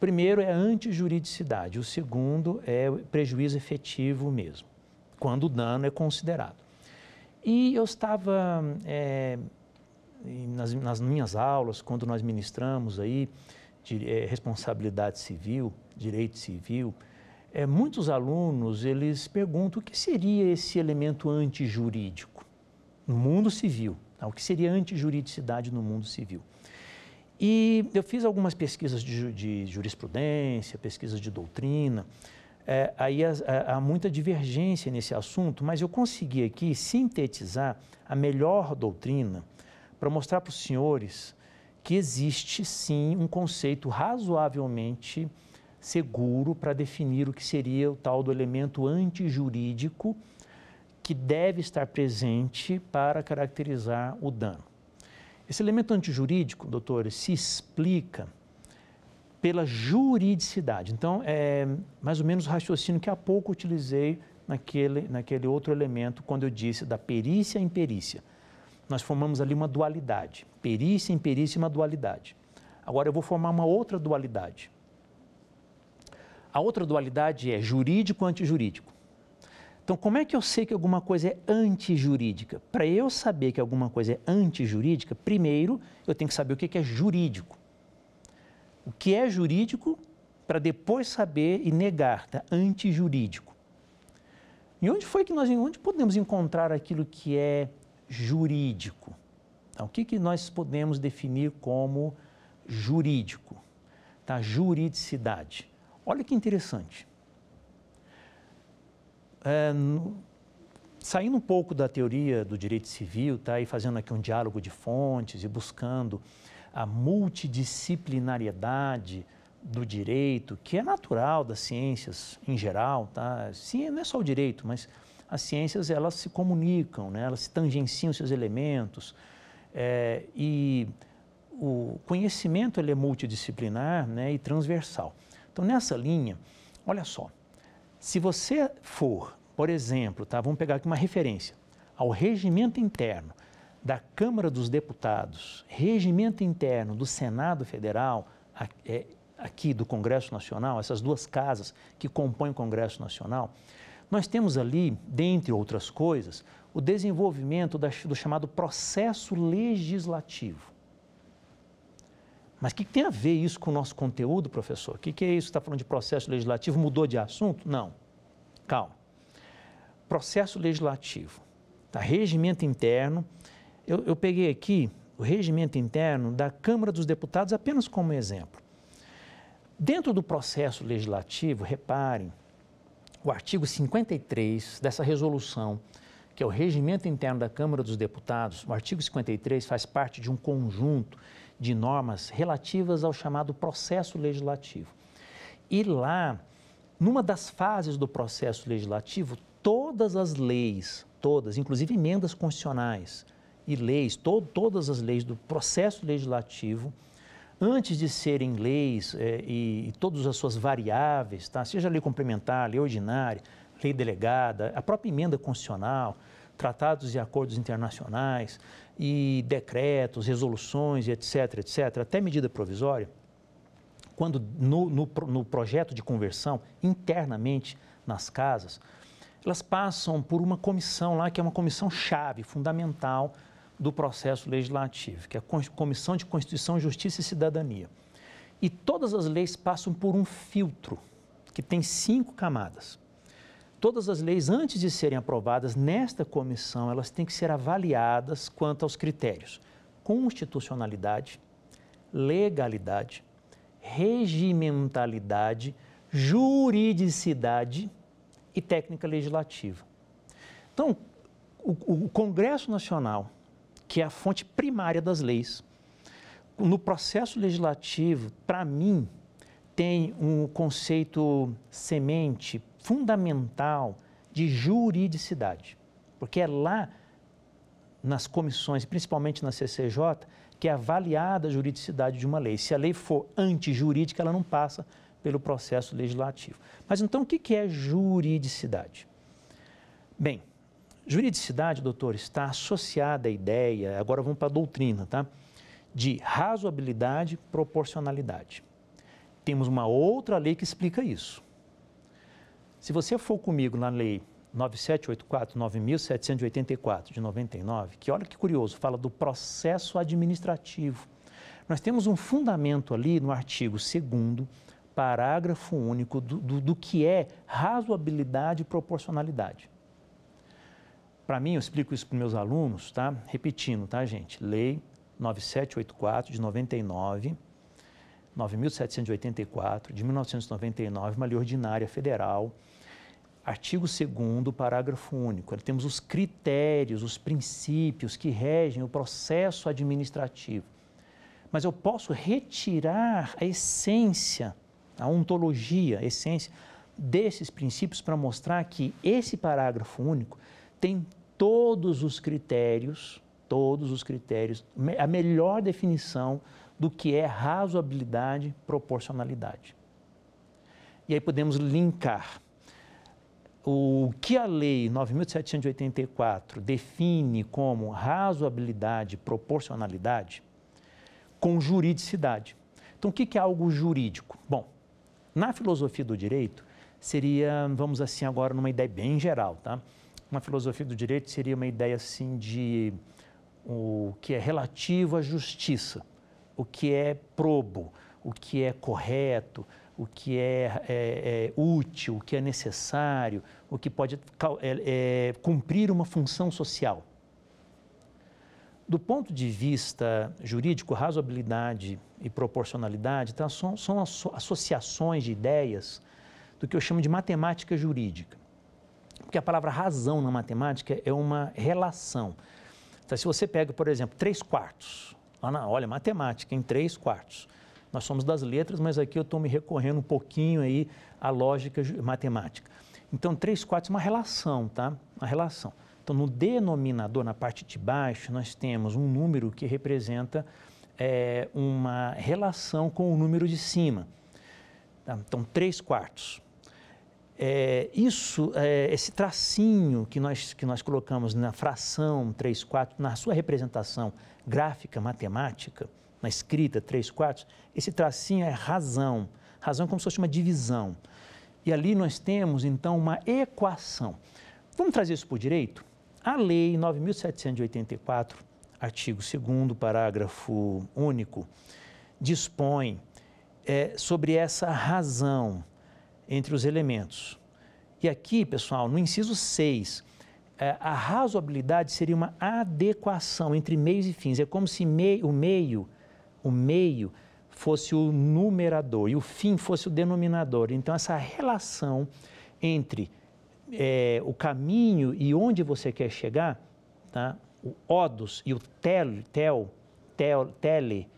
primeiro é antijuridicidade, o segundo é prejuízo efetivo mesmo, quando o dano é considerado. E eu estava é, nas, nas, minhas aulas, quando nós ministramos aí de é, responsabilidade civil, direito civil, é, muitos alunos eles perguntam o que seria esse elemento antijurídico no mundo civil, tá? o que seria antijuridicidade no mundo civil. E eu fiz algumas pesquisas de, de jurisprudência, pesquisas de doutrina. É, aí há, há, muita divergência nesse assunto, mas eu consegui aqui sintetizar a melhor doutrina para mostrar para os senhores que existe sim um conceito razoavelmente seguro para definir o que seria o tal do elemento antijurídico que deve estar presente para caracterizar o dano. Esse elemento antijurídico, doutores, se explica pela juridicidade. Então, é mais ou menos o raciocínio que há pouco utilizei naquele, naquele outro elemento, quando eu disse da perícia e imperícia. Nós formamos ali uma dualidade. Perícia, imperícia e uma dualidade. Agora eu vou formar uma outra dualidade. A outra dualidade é jurídico-antijurídico. Então, como é que eu sei que alguma coisa é antijurídica? Para eu saber que alguma coisa é antijurídica, primeiro eu tenho que saber o que é jurídico. O que é jurídico para depois saber e negar, tá? Antijurídico. E onde foi que nós, onde podemos encontrar aquilo que é jurídico? Então, o que, que nós podemos definir como jurídico? Tá? Juridicidade. Olha que interessante é, saindo um pouco da teoria do direito civil, tá, e fazendo aqui um diálogo de fontes e buscando a multidisciplinariedade do direito, que é natural das ciências em geral, tá? Sim, não é só o direito, mas as ciências elas se comunicam, né? elas se tangenciam seus elementos é, e o conhecimento ele é multidisciplinar né, e transversal. Então, nessa linha, olha só, se você for, por exemplo, tá, vamos pegar aqui uma referência, ao regimento interno da Câmara dos Deputados, regimento interno do Senado Federal, é, aqui do Congresso Nacional, essas duas casas que compõem o Congresso Nacional, nós temos ali, dentre outras coisas, o desenvolvimento do chamado processo legislativo. Mas o que, que, tem a ver isso com o nosso conteúdo, professor? O que, que é isso? Está falando de processo legislativo? Mudou de assunto? Não. Calma. Processo legislativo. Tá? Regimento interno. Eu, eu peguei aqui o regimento interno da Câmara dos Deputados apenas como exemplo. Dentro do processo legislativo, reparem, o artigo 53 dessa resolução, que é o regimento interno da Câmara dos Deputados, o artigo 53 faz parte de um conjunto de normas relativas ao chamado processo legislativo. E lá, numa das fases do processo legislativo, todas as leis, todas, inclusive emendas constitucionais e leis, to todas as leis do processo legislativo, antes de serem leis é, e, e todas as suas variáveis, tá? seja lei complementar, lei ordinária, lei delegada, a própria emenda constitucional, tratados e acordos internacionais, e decretos, resoluções, etc., etc., até medida provisória, quando no, no, no projeto de conversão, internamente nas casas, elas passam por uma comissão lá, que é uma comissão chave, fundamental do processo legislativo, que é a Comissão de Constituição, Justiça e Cidadania. E todas as leis passam por um filtro, que tem cinco camadas todas as leis, antes de serem aprovadas nesta comissão, elas têm que ser avaliadas quanto aos critérios constitucionalidade, legalidade, regimentalidade, juridicidade e técnica legislativa. Então, o, o Congresso Nacional, que é a fonte primária das leis, no processo legislativo, para mim, tem um conceito semente fundamental de juridicidade, porque é lá nas comissões, principalmente na CCJ, que é avaliada a juridicidade de uma lei. Se a lei for antijurídica, ela não passa pelo processo legislativo. Mas então, o que é juridicidade? Bem, juridicidade, doutor, está associada à ideia, agora vamos para a doutrina, tá? De razoabilidade, proporcionalidade. Temos uma outra lei que explica isso. Se você for comigo na lei 9784, 9784 de 99, que olha que curioso, fala do processo administrativo. Nós temos um fundamento ali no artigo 2 parágrafo único do, do, do que é razoabilidade e proporcionalidade. Para mim, eu explico isso para meus alunos, tá? Repetindo, tá, gente? Lei 9784 de 99, 9784 de 1999, uma lei ordinária federal, Artigo 2 parágrafo único. Temos os critérios, os princípios que regem o processo administrativo. Mas eu posso retirar a essência, a ontologia, a essência desses princípios para mostrar que esse parágrafo único tem todos os critérios, todos os critérios, a melhor definição do que é razoabilidade, proporcionalidade. E aí podemos linkar o que a Lei 9.784 define como razoabilidade proporcionalidade com juridicidade. Então, o que é algo jurídico? Bom, na filosofia do direito, seria, vamos assim, agora numa ideia bem geral, tá? Uma filosofia do direito seria uma ideia assim de o que é relativo à justiça, o que é probo, o que é correto, o que é, é, é, útil, o que é necessário, o que pode é, é, cumprir uma função social. Do ponto de vista jurídico, razoabilidade e proporcionalidade tá, são, são associações de ideias do que eu chamo de matemática jurídica. Porque a palavra razão na matemática é uma relação. Então, se você pega, por exemplo, três quartos, olha, matemática em três quartos nós somos das letras, mas aqui eu estou me recorrendo um pouquinho aí à lógica matemática. Então, 3 quartos é uma relação, tá? Uma relação. Então, no denominador, na parte de baixo, nós temos um número que representa é, uma relação com o número de cima. Tá? Então, 3 quartos. É, isso, é, esse tracinho que nós, que nós colocamos na fração 3 quartos, na sua representação gráfica, matemática, na escrita 3 quartos, esse tracinho é razão. Razão é como se fosse uma divisão. E ali nós temos, então, uma equação. Vamos trazer isso por direito? A Lei 9.784, artigo 2, parágrafo único, dispõe é, sobre essa razão entre os elementos. E aqui, pessoal, no inciso 6, é, a razoabilidade seria uma adequação entre meios e fins. É como se mei, o meio, o meio fosse o numerador e o fim fosse o denominador. Então, essa relação entre é, o caminho e onde você quer chegar, tá? o odos e o tel, tel, tel, tele,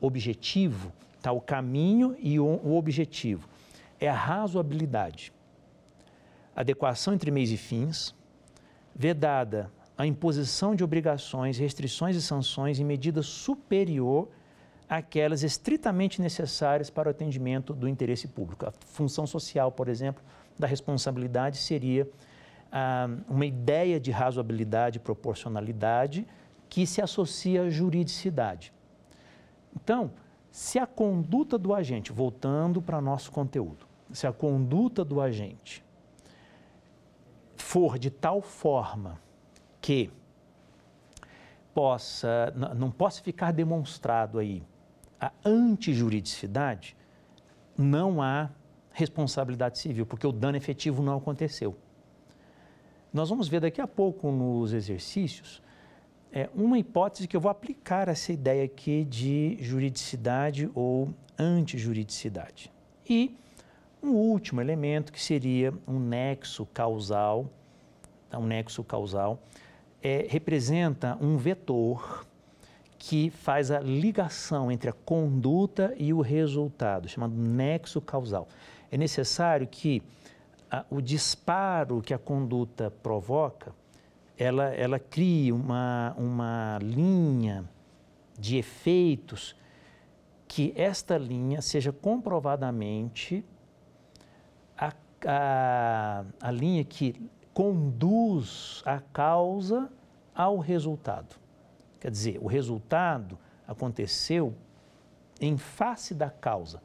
objetivo, tá? o caminho e o, o objetivo. É a razoabilidade. Adequação entre meios e fins, vedada a imposição de obrigações, restrições e sanções em medida superior àquelas estritamente necessárias para o atendimento do interesse público. A função social, por exemplo, da responsabilidade seria ah, uma ideia de razoabilidade e proporcionalidade que se associa à juridicidade. Então, se a conduta do agente, voltando para nosso conteúdo, se a conduta do agente for de tal forma que possa, não possa ficar demonstrado aí a antijuridicidade, não há responsabilidade civil, porque o dano efetivo não aconteceu. Nós vamos ver daqui a pouco nos exercícios é, uma hipótese que eu vou aplicar essa ideia aqui de juridicidade ou antijuridicidade. E um último elemento que seria um nexo causal, tá? um nexo causal, é, representa um vetor que faz a ligação entre a conduta e o resultado, chamado nexo causal. É necessário que a, o disparo que a conduta provoca ela, ela cria uma, uma linha de efeitos que esta linha seja comprovadamente a, a, a linha que conduz a causa ao resultado. Quer dizer, o resultado aconteceu em face da causa.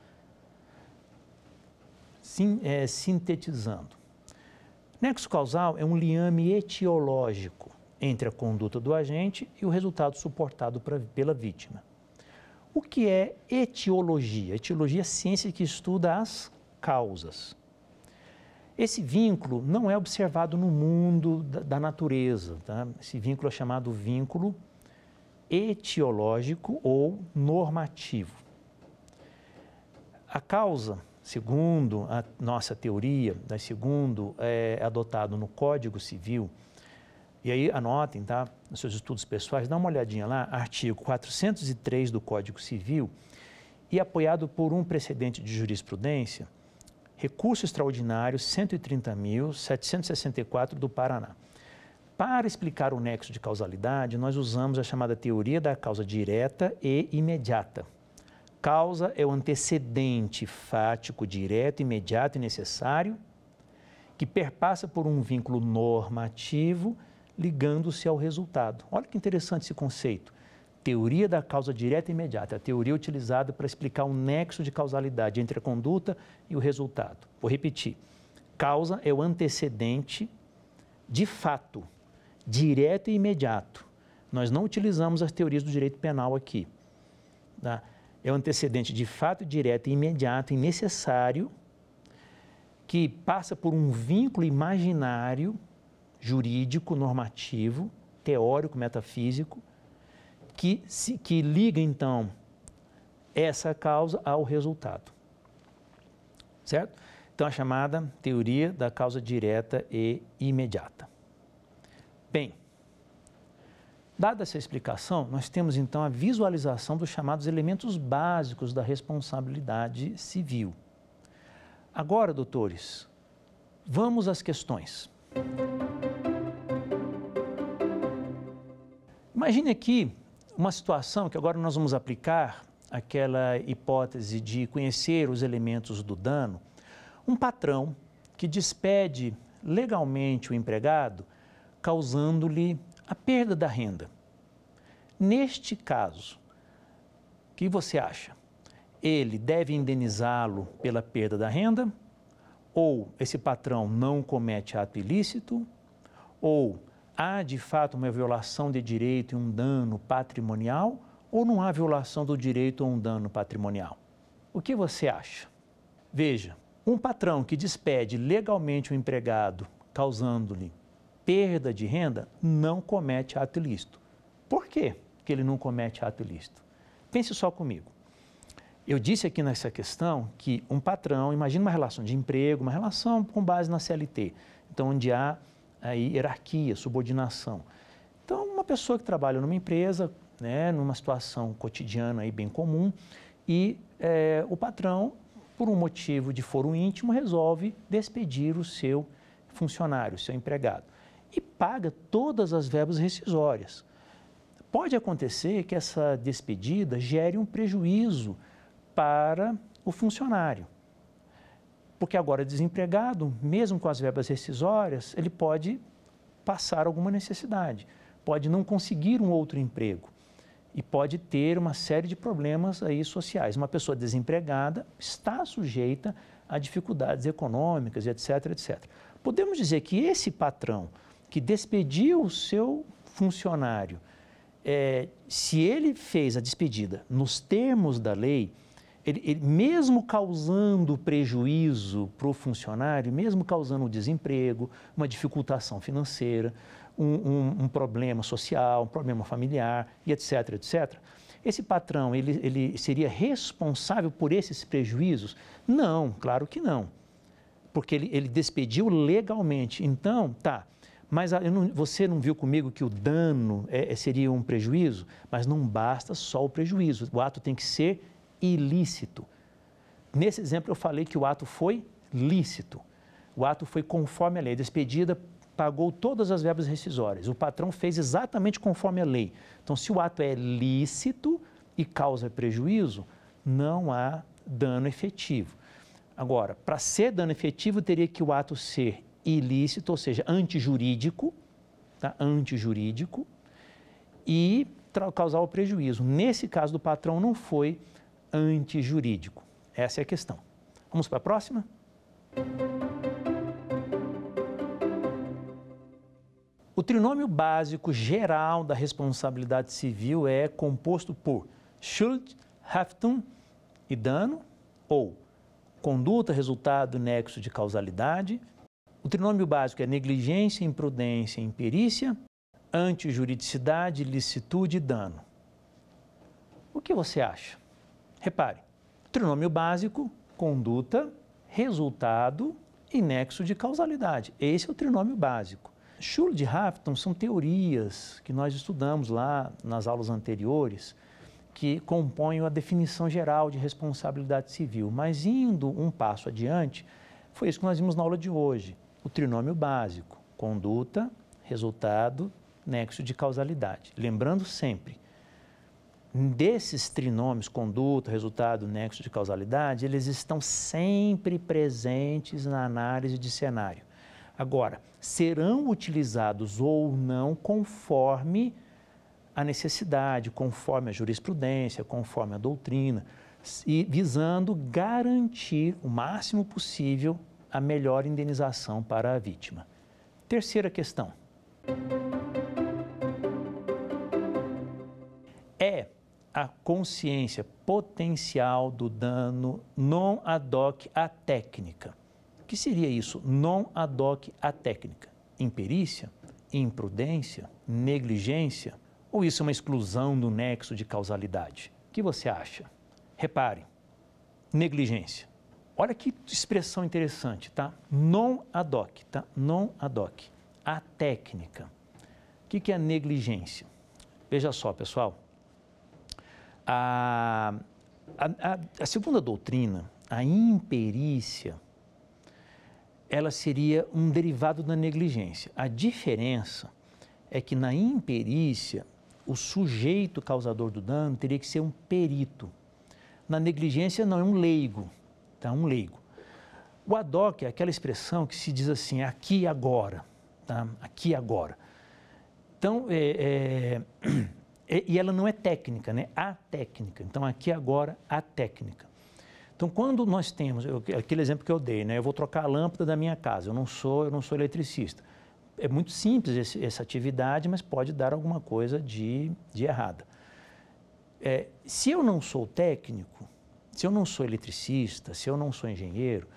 Sim, é, sintetizando, Nexo causal é um liame etiológico entre a conduta do agente e o resultado suportado pra, pela vítima. O que é etiologia? Etiologia é a ciência que estuda as causas. Esse vínculo não é observado no mundo da, da natureza. Tá? Esse vínculo é chamado vínculo etiológico ou normativo. A causa segundo a nossa teoria, né, segundo é adotado no Código Civil, e aí anotem, tá, nos seus estudos pessoais, dá uma olhadinha lá, artigo 403 do Código Civil, e apoiado por um precedente de jurisprudência, recurso extraordinário 130.764 do Paraná. Para explicar o nexo de causalidade, nós usamos a chamada teoria da causa direta e imediata Causa é o antecedente fático direto, imediato e necessário, que perpassa por um vínculo normativo ligando-se ao resultado. Olha que interessante esse conceito. Teoria da causa direta e imediata, a teoria utilizada para explicar o nexo de causalidade entre a conduta e o resultado. Vou repetir. Causa é o antecedente de fato, direto e imediato. Nós não utilizamos as teorias do direito penal aqui. Tá? é o antecedente de fato direto, imediato e necessário, que passa por um vínculo imaginário, jurídico, normativo, teórico, metafísico, que, se, que liga então essa causa ao resultado. Certo? Então, a chamada teoria da causa direta e imediata. Bem, Dada essa explicação, nós temos então a visualização dos chamados elementos básicos da responsabilidade civil. Agora, doutores, vamos às questões. Imagine aqui uma situação que agora nós vamos aplicar aquela hipótese de conhecer os elementos do dano. Um patrão que despede legalmente o empregado, causando-lhe a perda da renda. Neste caso, o que você acha? Ele deve indenizá-lo pela perda da renda? Ou esse patrão não comete ato ilícito? Ou há de fato uma violação de direito e um dano patrimonial? Ou não há violação do direito ou um dano patrimonial? O que você acha? Veja, um patrão que despede legalmente o um empregado, causando-lhe perda de renda, não comete ato ilícito. Por quê que ele não comete ato ilícito? Pense só comigo. Eu disse aqui nessa questão que um patrão, imagine uma relação de emprego, uma relação com base na CLT, então onde há aí hierarquia, subordinação. Então, uma pessoa que trabalha numa empresa, né, numa situação cotidiana aí bem comum, e é, o patrão, por um motivo de foro íntimo, resolve despedir o seu funcionário, o seu empregado, e paga todas as verbas rescisórias. Pode acontecer que essa despedida gere um prejuízo para o funcionário. Porque agora desempregado, mesmo com as verbas rescisórias, ele pode passar alguma necessidade, pode não conseguir um outro emprego e pode ter uma série de problemas aí sociais. Uma pessoa desempregada está sujeita a dificuldades econômicas, etc, etc. Podemos dizer que esse patrão que despediu o seu funcionário, é, se ele fez a despedida nos termos da lei, ele, ele, mesmo causando prejuízo para o funcionário, mesmo causando desemprego, uma dificultação financeira, um, um, um, problema social, um problema familiar e etc, etc, esse patrão ele, ele seria responsável por esses prejuízos? Não, claro que não, porque ele, ele despediu legalmente. Então, tá, mas não, você não viu comigo que o dano é, seria um prejuízo? Mas não basta só o prejuízo, o ato tem que ser ilícito. Nesse exemplo, eu falei que o ato foi lícito. O ato foi conforme a lei. Despedida pagou todas as verbas rescisórias. O patrão fez exatamente conforme a lei. Então, se o ato é lícito e causa prejuízo, não há dano efetivo. Agora, para ser dano efetivo, teria que o ato ser ilícito, ou seja, antijurídico, tá? antijurídico, e causar o prejuízo. Nesse caso do patrão, não foi antijurídico. Essa é a questão. Vamos para a próxima? O trinômio básico geral da responsabilidade civil é composto por Schuld, Haftung e dano, ou conduta, resultado, nexo de causalidade. O trinômio básico é negligência, imprudência, imperícia, antijuridicidade, licitude e dano. O que você acha? Repare, trinômio básico, conduta, resultado e nexo de causalidade. Esse é o trinômio básico. Schur e Hafton são teorias que nós estudamos lá nas aulas anteriores, que compõem a definição geral de responsabilidade civil. Mas indo um passo adiante, foi isso que nós vimos na aula de hoje. O trinômio básico, conduta, resultado, nexo de causalidade. Lembrando sempre, desses trinômios, conduta, resultado, nexo de causalidade, eles estão sempre presentes na análise de cenário. Agora, serão utilizados ou não conforme a necessidade, conforme a jurisprudência, conforme a doutrina, e visando garantir o máximo possível a melhor indenização para a vítima. Terceira questão. É a consciência potencial do dano non ad hoc à técnica. O que seria isso? Non ad hoc à técnica? Imperícia? Imprudência? Negligência? Ou isso é uma exclusão do nexo de causalidade? O que você acha? Repare, negligência. Olha que expressão interessante, tá? Non ad hoc, tá? Non ad hoc. A técnica. O que é a negligência? Veja só, pessoal a, a, a, segunda doutrina, a imperícia, ela seria um derivado da negligência. A diferença é que na imperícia, o sujeito causador do dano teria que ser um perito. Na negligência, não, é um leigo, tá? um leigo. O ad hoc é aquela expressão que se diz assim, aqui e agora, tá? aqui e agora. Então, é, é, [clears throat] é, e ela não é técnica, né? A técnica. Então, aqui e agora, a técnica. Então, quando nós temos, eu, aquele exemplo que eu dei, né? Eu vou trocar a lâmpada da minha casa, eu não sou, eu não sou eletricista. É muito simples esse, essa atividade, mas pode dar alguma coisa de, de errada. É, se eu não sou técnico, se eu não sou eletricista, se eu não sou engenheiro,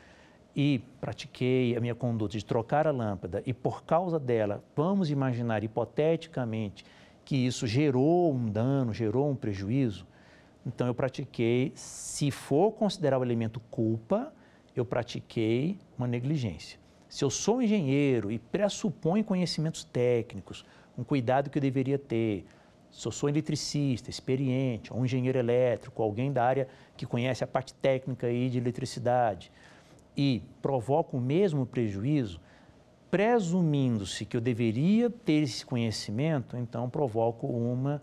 e pratiquei a minha conduta de trocar a lâmpada e por causa dela, vamos imaginar hipoteticamente que isso gerou um dano, gerou um prejuízo, então eu pratiquei, se for considerar o elemento culpa, eu pratiquei uma negligência. Se eu sou engenheiro e pressupõe conhecimentos técnicos, um cuidado que eu deveria ter, se eu sou eletricista, experiente, ou um engenheiro elétrico, alguém da área que conhece a parte técnica aí de eletricidade, e provoca o mesmo prejuízo, presumindo-se que eu deveria ter esse conhecimento, então provoco uma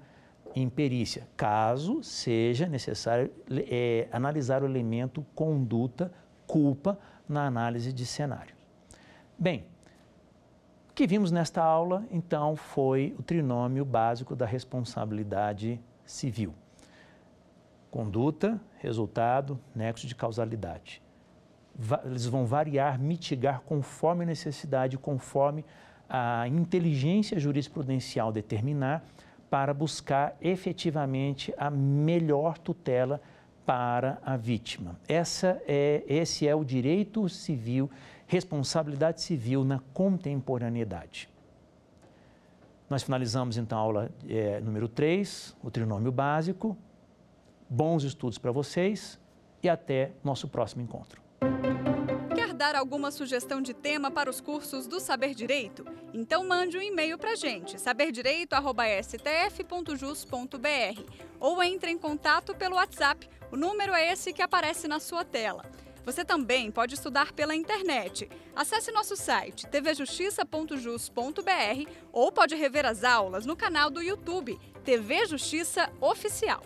imperícia, caso seja necessário é, analisar o elemento conduta, culpa na análise de cenário. Bem, que vimos nesta aula, então, foi o trinômio básico da responsabilidade civil. Conduta, resultado, nexo de causalidade eles vão variar, mitigar conforme a necessidade, conforme a inteligência jurisprudencial determinar, para buscar efetivamente a melhor tutela para a vítima. Essa é, esse é o direito civil, responsabilidade civil na contemporaneidade. Nós finalizamos então a aula é, número 3, o trinômio básico. Bons estudos para vocês e até nosso próximo encontro dar alguma sugestão de tema para os cursos do Saber Direito? Então mande um e-mail para a gente, saberdireito.stf.jus.br ou entre em contato pelo WhatsApp. O número é esse que aparece na sua tela. Você também pode estudar pela internet. Acesse nosso site tvjustiça.jus.br ou pode rever as aulas no canal do YouTube TV Justiça Oficial.